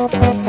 up, up.